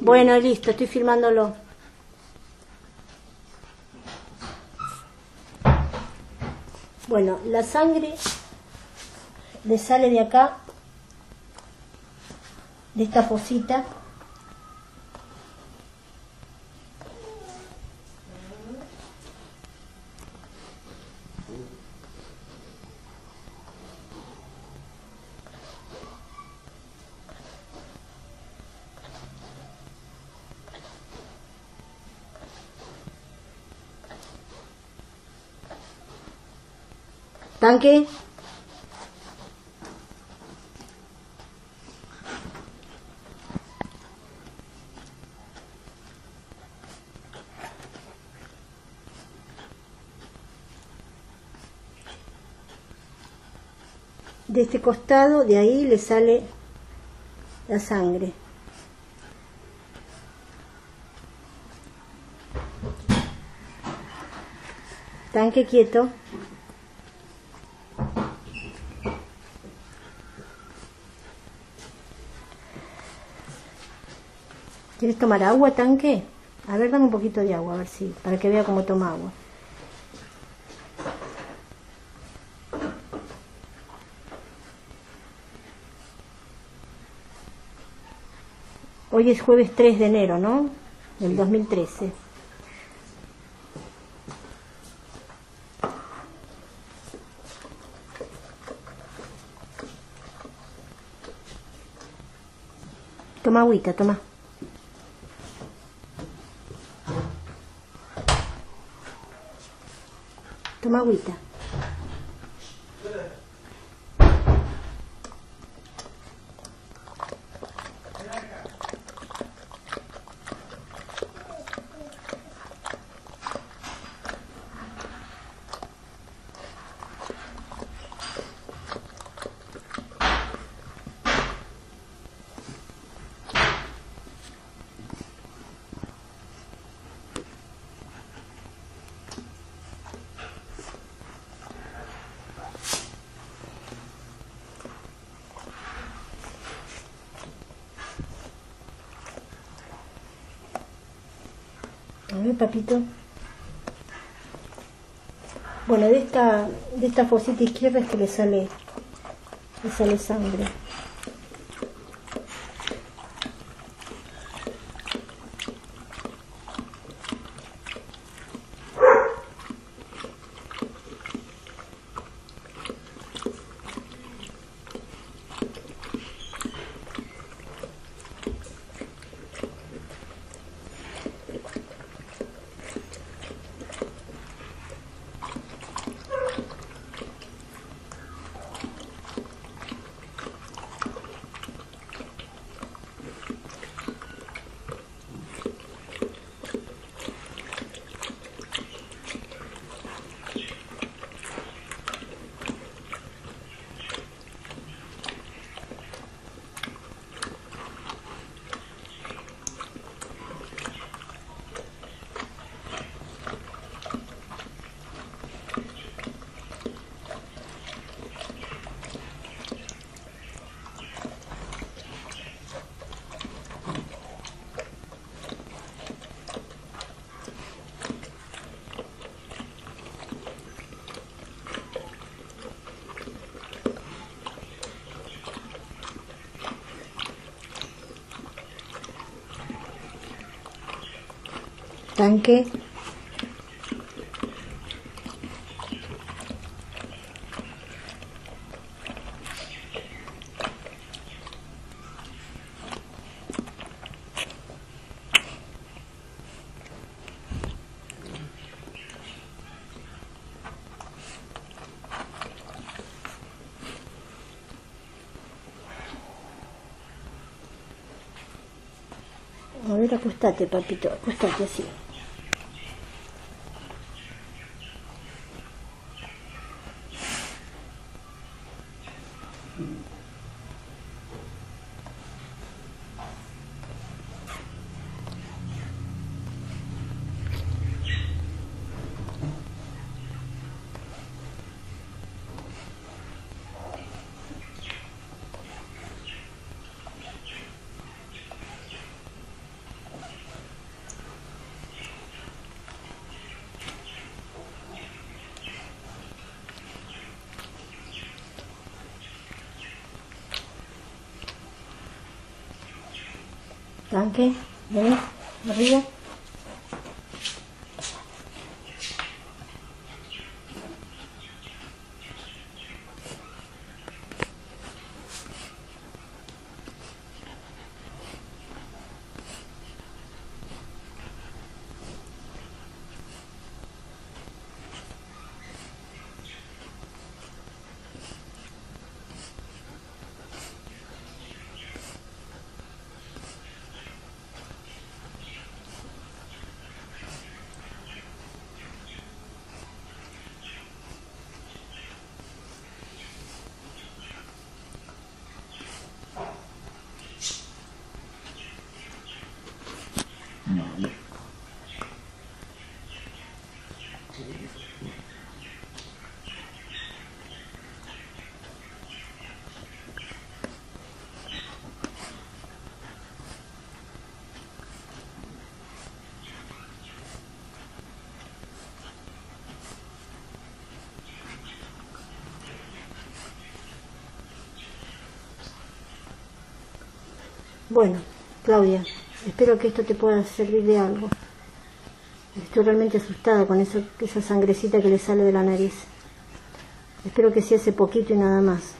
Bueno, listo, estoy filmándolo. Bueno, la sangre le sale de acá, de esta fosita. Tanque. De este costado, de ahí le sale la sangre. Tanque quieto. ¿Quieres tomar agua, tanque? A ver, dame un poquito de agua, a ver si, para que vea cómo toma agua. Hoy es jueves 3 de enero, ¿no? Del 2013. Toma agüita, toma. Toma agüita. Papito. Bueno, de esta, de esta fosita izquierda es que le sale, le sale sangre. Tanque. A ver, acostate, papito, acostate así. Tanque, vení, arriba. Bueno, Claudia, espero que esto te pueda servir de algo. Estoy realmente asustada con esa, sangrecita que le sale de la nariz. Espero que sea ese poquito y nada más.